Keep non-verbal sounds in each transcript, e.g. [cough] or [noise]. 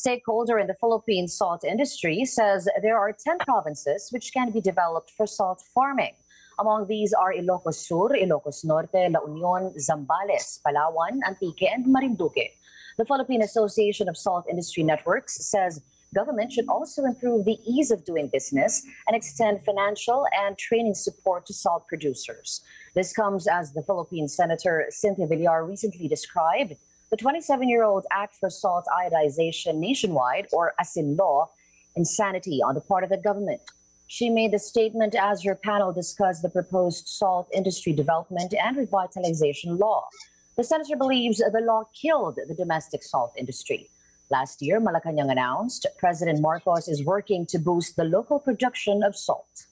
stakeholder in the Philippine salt industry, says there are 10 provinces which can be developed for salt farming. Among these are Ilocos Sur, Ilocos Norte, La Union, Zambales, Palawan, Antique, and Marinduque. The Philippine Association of Salt Industry Networks says government should also improve the ease of doing business and extend financial and training support to salt producers. This comes as the Philippine Senator Cynthia Villar recently described the 27 year old Act for Salt Iodization Nationwide, or ASIN law, insanity on the part of the government. She made the statement as her panel discussed the proposed salt industry development and revitalization law. The senator believes the law killed the domestic salt industry. Last year, Malacanang announced President Marcos is working to boost the local production of salt.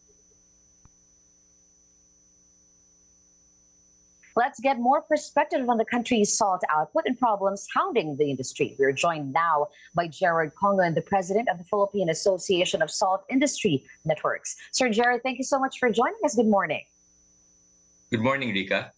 Let's get more perspective on the country's salt output and problems hounding the industry. We're joined now by Gerard Khonghun, the president of the Philippine Association of Salt Industry Networks. Sir Jared, thank you so much for joining us. Good morning. Good morning, Rika.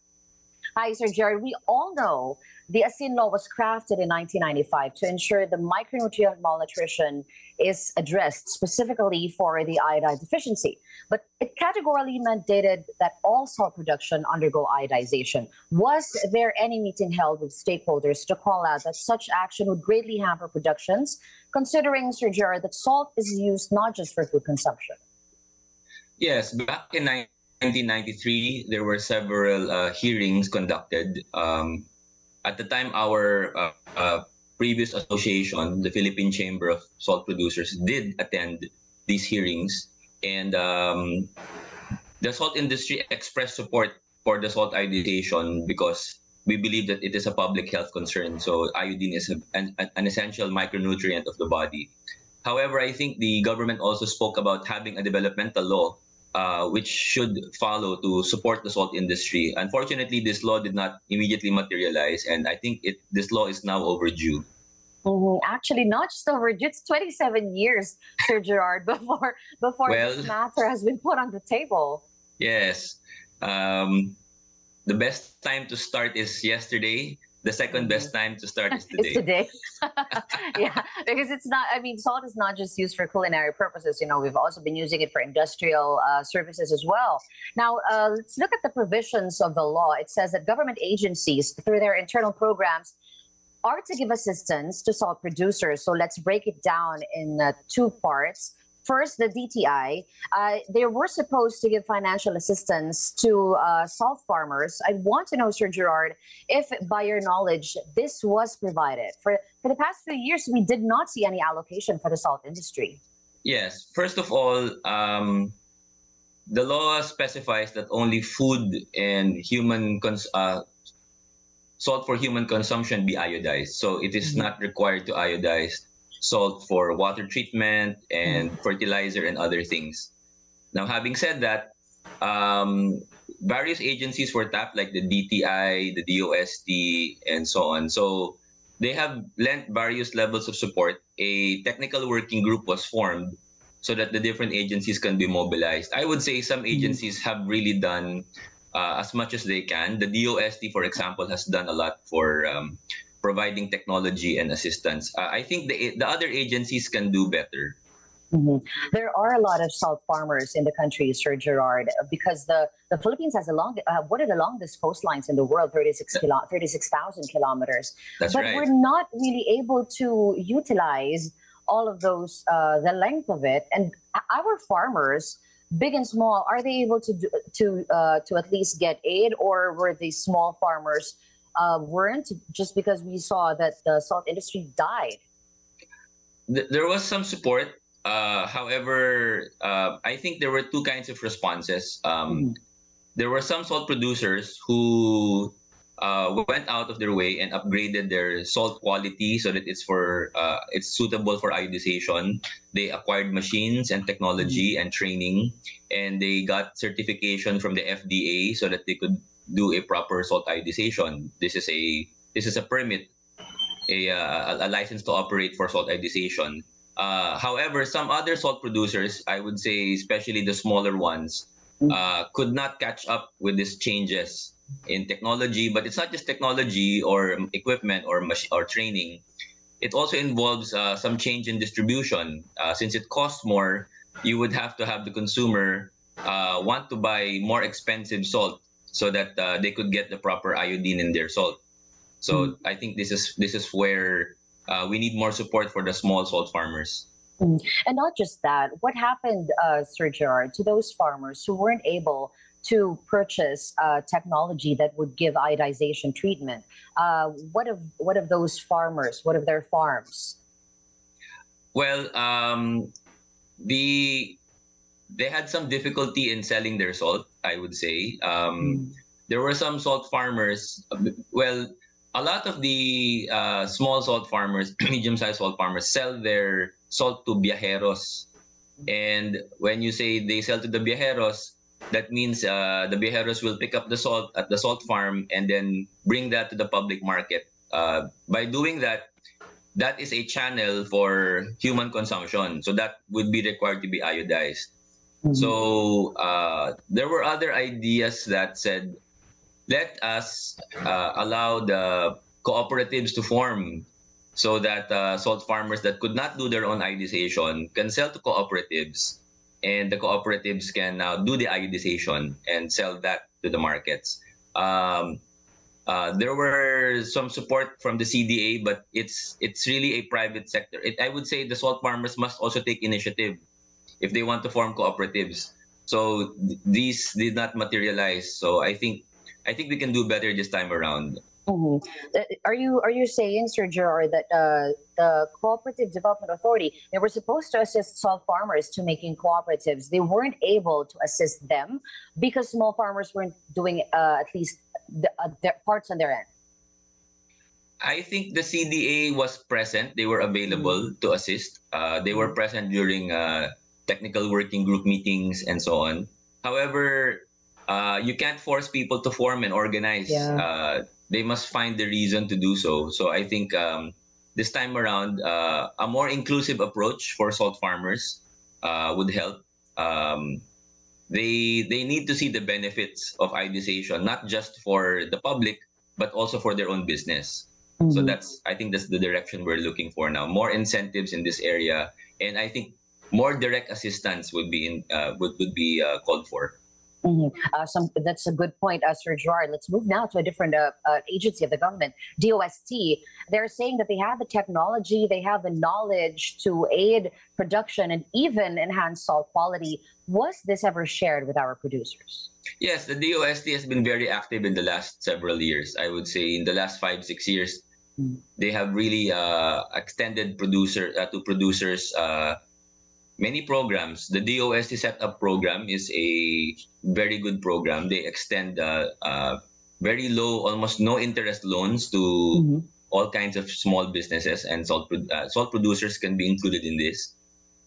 Hi, Sir Jared. We all know the ASIN law was crafted in 1995 to ensure the micronutrient malnutrition is addressed specifically for the iodine deficiency. But it categorically mandated that all salt production undergo iodization. Was there any meeting held with stakeholders to call out that such action would greatly hamper productions, considering, Sir Gerard, that salt is used not just for food consumption? Yes, back in 1993, there were several uh, hearings conducted. Um, at the time, our uh, uh, previous association, the Philippine Chamber of Salt Producers, did attend these hearings, and um, the salt industry expressed support for the salt iodization because we believe that it is a public health concern. So iodine is a, an, an essential micronutrient of the body. However, I think the government also spoke about having a developmental law uh, which should follow to support the salt industry. Unfortunately, this law did not immediately materialize, and I think it this law is now overdue. Mm-hmm. Actually, not just overdue. It's 27 years, Sir Gerard, [laughs] before before well, this matter has been put on the table. Yes, um, the best time to start is yesterday the second best mm-hmm. time to start is [laughs] today. today. [laughs] [laughs] yeah, because it's not, I mean, salt is not just used for culinary purposes. You know, we've also been using it for industrial uh, services as well. Now, uh, let's look at the provisions of the law. It says that government agencies, through their internal programs, are to give assistance to salt producers. So let's break it down in uh, two parts. First, the DTI, uh, they were supposed to give financial assistance to uh, salt farmers. I want to know, Sir Gerard, if by your knowledge this was provided. For, for the past few years, we did not see any allocation for the salt industry. Yes. First of all, um, the law specifies that only food and human cons- uh, salt for human consumption be iodized. So it is mm-hmm. not required to iodize salt for water treatment and mm. fertilizer and other things. Now, having said that, um, various agencies were tapped, like the DTI, the DOST, and so on. So they have lent various levels of support. A technical working group was formed so that the different agencies can be mobilized. I would say some mm-hmm. agencies have really done uh, as much as they can. The DOST, for example, has done a lot for um, providing technology and assistance. Uh, I think the the other agencies can do better. Mm-hmm. There are a lot of salt farmers in the country, Sir Gerard, because the, the Philippines has a long, uh, one of the longest coastlines in the world, 36 kilo, 36,000 kilometers. That's but right. we're not really able to utilize all of those, uh, the length of it. And our farmers, big and small, are they able to do, to uh, to at least get aid, or were these small farmers uh, weren't just because we saw that the salt industry died? There was some support. Uh, however, uh, I think there were two kinds of responses. Um, mm-hmm. There were some salt producers who uh, went out of their way and upgraded their salt quality so that it's for uh, it's suitable for iodization. They acquired machines and technology mm-hmm. and training, and they got certification from the FDA so that they could do a proper salt iodization. This is a this is a permit, a, uh, a license to operate for salt iodization. Uh, however, some other salt producers, I would say, especially the smaller ones, uh, could not catch up with these changes in technology. But it's not just technology or equipment or mach- or training. it also involves uh, some change in distribution. Uh, since it costs more, you would have to have the consumer uh, want to buy more expensive salt so that uh, they could get the proper iodine in their salt. So I think this is this is where uh, we need more support for the small salt farmers. And not just that, what happened, uh, Sir Gerard, to those farmers who weren't able to purchase uh, technology that would give iodization treatment? Uh, what of what of those farmers? What of their farms? Well, um, the they had some difficulty in selling their salt. I would say um, there were some salt farmers. Well, a lot of the uh, small salt farmers, [clears throat] medium-sized salt farmers, sell their salt to viajeros. And when you say they sell to the viajeros, that means uh, the viajeros will pick up the salt at the salt farm and then bring that to the public market. Uh, by doing that, that is a channel for human consumption. So that would be required to be iodized. Mm-hmm. So uh, there were other ideas that said, let us uh, allow the cooperatives to form so that uh, salt farmers that could not do their own iodization can sell to cooperatives and the cooperatives can now do the iodization and sell that to the markets. Um, uh, there were some support from the CDA, but it's it's really a private sector. It, I would say the salt farmers must also take initiative if they want to form cooperatives. So th- these did not materialize. So I think I think we can do better this time around. Mm-hmm. Are you are you saying, Sir Gerard, that uh, the Cooperative Development Authority they were supposed to assist small farmers to making cooperatives? They weren't able to assist them because small farmers weren't doing uh, at least the, uh, their parts on their end. I think the CDA was present. They were available mm-hmm. to assist. Uh, they were mm-hmm. present during uh, technical working group meetings and so on. However, uh, you can't force people to form and organize. Yeah they must find the reason to do so. So I think um, this time around, uh, a more inclusive approach for salt farmers uh, would help. Um, they they need to see the benefits of iodization, not just for the public, but also for their own business. Mm-hmm. So that's I think that's the direction we're looking for now. More incentives in this area, and I think more direct assistance would be in uh, would would be uh, called for. Mm-hmm. Uh, some, that's a good point, uh, Sir Gerard. Let's move now to a different uh, uh agency of the government, DOST. They're saying that they have the technology, they have the knowledge to aid production and even enhance salt quality. Was this ever shared with our producers? Yes, the DOST has been very active in the last several years. I would say in the last five, six years, mm-hmm. they have really uh, extended producer uh, to producers many programs. The DOST setup program is a very good program. They extend uh, uh, very low, almost no interest loans to mm-hmm. all kinds of small businesses, and salt, uh, salt producers can be included in this.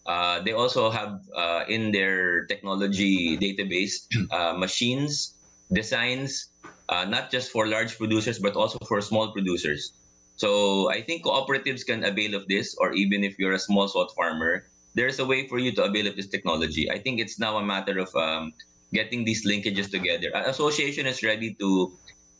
Uh, they also have uh, in their technology database [clears throat] uh, machines, designs, not just for large producers, but also for small producers. So I think cooperatives can avail of this, or even if you're a small salt farmer, there's a way for you to avail of this technology. I think it's now a matter of um, getting these linkages together. An association is ready to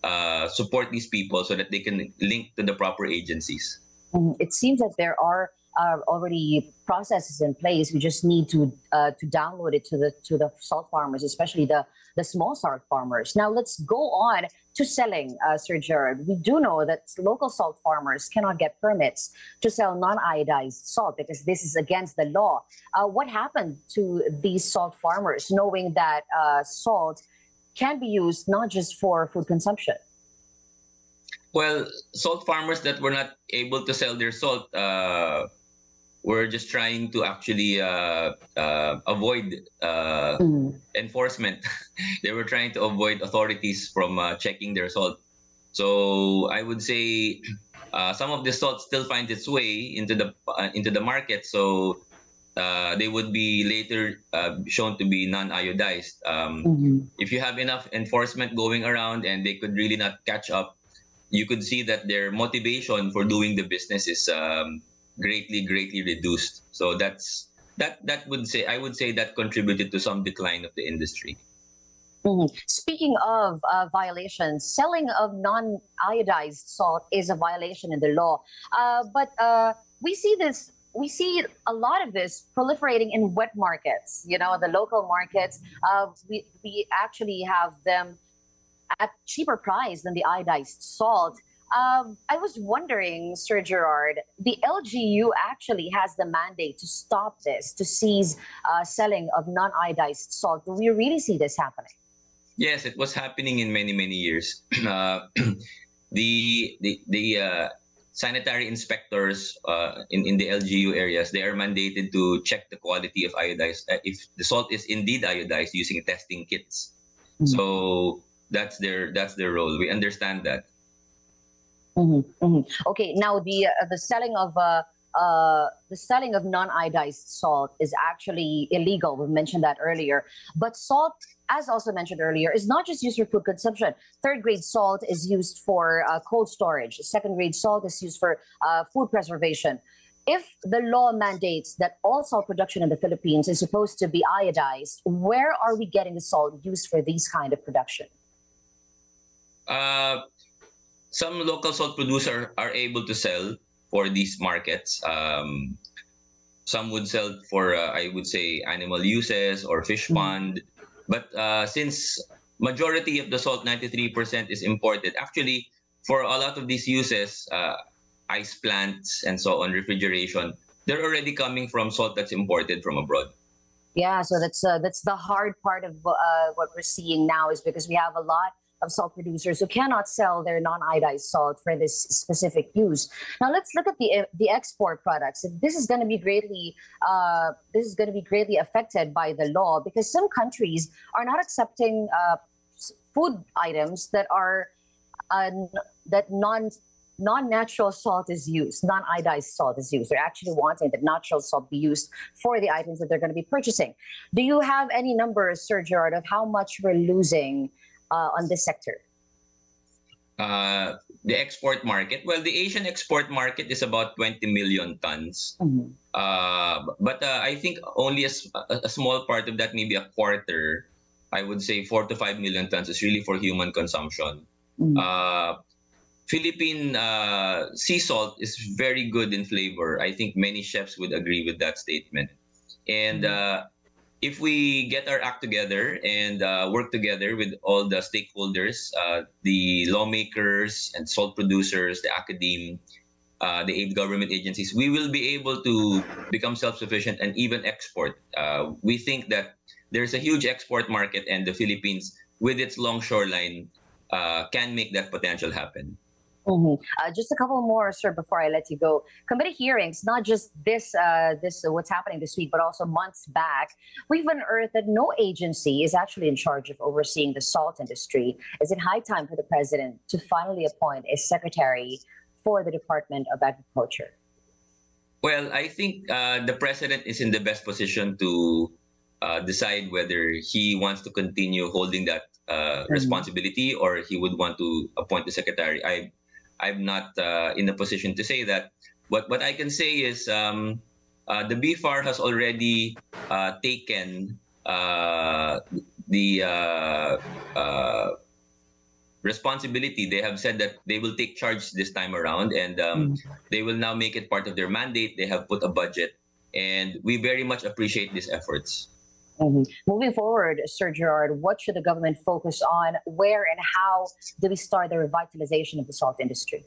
uh, support these people so that they can link to the proper agencies. Mm, it seems that there are uh, already processes in place. We just need to uh, to download it to the to the salt farmers, especially the the small salt farmers. Now let's go on to selling, uh, Sir Gerard. We do know that local salt farmers cannot get permits to sell non-iodized salt because this is against the law. Uh, what happened to these salt farmers, knowing that uh, salt can be used not just for food consumption? Well, salt farmers that were not able to sell their salt uh, we're just trying to actually uh, uh, avoid uh, mm. enforcement. [laughs] they were trying to avoid authorities from uh, checking their salt. So I would say [clears throat] uh, some of the salt still finds its way into the uh, into the market. So they would be later shown to be non-iodized. Um, mm-hmm. If you have enough enforcement going around and they could really not catch up, you could see that their motivation for doing the business is um, greatly greatly reduced so that's that that would say i would say that contributed to some decline of the industry Mhm. Speaking of uh, violations, selling of non-iodized salt is a violation in the law. Uh, but uh, we see this, we see a lot of this proliferating in wet markets. You know, the local markets. Uh, we we actually have them at cheaper price than the iodized salt. Um, I was wondering, Sir Gerard, the LGU actually has the mandate to stop this, to seize uh, selling of non-iodized salt. Do we really see this happening? Yes, it was happening in many many years. [clears throat] Uh, [clears throat] the the the uh, sanitary inspectors uh, in in the LGU areas they are mandated to check the quality of iodized uh, if the salt is indeed iodized using testing kits. Mhm. So that's their that's their role. We understand that. Mhm, mhm. Okay, now the uh, the selling of uh, uh, the selling of non-iodized salt is actually illegal. We mentioned that earlier. But salt, as also mentioned earlier, is not just used for food consumption. Third grade salt is used for uh, cold storage. Second grade salt is used for uh, food preservation. If the law mandates that all salt production in the Philippines is supposed to be iodized, where are we getting the salt used for these kind of production? Some local salt producers are able to sell for these markets. Um, some would sell for, uh, I would say, animal uses or fish Mhm. pond. But uh, since majority of the salt, 93% is imported, actually, for a lot of these uses, uh, ice plants and so on, refrigeration, they're already coming from salt that's imported from abroad. Yeah, so that's uh, that's the hard part of uh, what we're seeing now is because we have a lot of salt producers who cannot sell their non-iodized salt for this specific use. Now let's look at the the export products. This is going to be greatly uh, this is going to be greatly affected by the law because some countries are not accepting uh, food items that are uh, that non non-natural salt is used, non-iodized salt is used. They're actually wanting that natural salt be used for the items that they're going to be purchasing. Do you have any numbers, Sir Gerard, of how much we're losing on this sector? Uh, the export market, well, the Asian export market is about 20 million tons. Uh, but uh, I think only a small part of that, maybe a quarter, I would say four to five million tons, is really for human consumption. Mhm. Uh, Philippine uh, sea salt is very good in flavor. I think many chefs would agree with that statement. And uh, if we get our act together and uh, work together with all the stakeholders, uh, the lawmakers and salt producers, the academe, uh, the aid government agencies, we will be able to become self-sufficient and even export. Uh, we think that there's a huge export market, and the Philippines, with its long shoreline, uh, can make that potential happen. Mhm. Uh, just a couple more, sir, before I let you go. Committee hearings, not just this, uh, this uh, what's happening this week, but also months back, we've unearthed that no agency is actually in charge of overseeing the salt industry. Is it high time for the president to finally appoint a secretary for the Department of Agriculture? Well, I think uh, the president is in the best position to uh, decide whether he wants to continue holding that uh, Mhm. responsibility or he would want to appoint the secretary. I, I'm not uh, in a position to say that. But what I can say is um, uh, the BFAR has already uh, taken uh, the uh, uh, responsibility. They have said that they will take charge this time around, and um, they will now make it part of their mandate. They have put a budget, and we very much appreciate these efforts. Mhm. Moving forward, Sir Gerard, what should the government focus on? Where and how do we start the revitalization of the salt industry?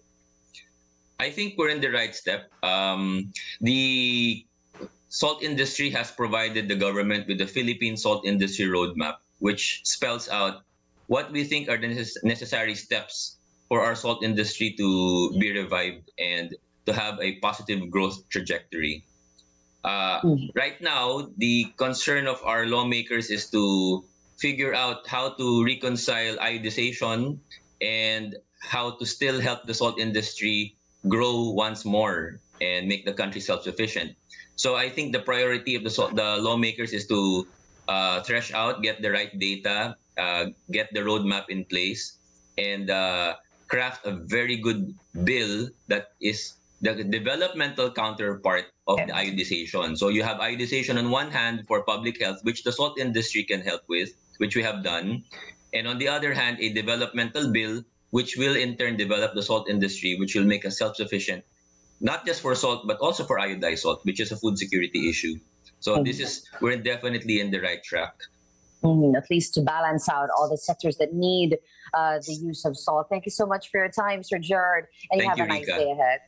I think we're in the right step. Um, the salt industry has provided the government with the Philippine Salt Industry Roadmap, which spells out what we think are the necess- necessary steps for our salt industry to be revived and to have a positive growth trajectory. Uh, Mhm. Right now, the concern of our lawmakers is to figure out how to reconcile iodization and how to still help the salt industry grow once more and make the country self-sufficient. So I think the priority of the salt, the lawmakers is to uh, thresh out, get the right data, uh, get the roadmap in place, and uh, craft a very good bill that is the developmental counterpart of the iodization. So you have iodization on one hand for public health, which the salt industry can help with, which we have done, and on the other hand, a developmental bill, which will in turn develop the salt industry, which will make us self-sufficient, not just for salt but also for iodized salt, which is a food security issue. So this is we're definitely in the right track. Mm, at least to balance out all the sectors that need uh, the use of salt. Thank you so much for your time, Sir Gerard, and you Thank have you, a nice Rika. day ahead.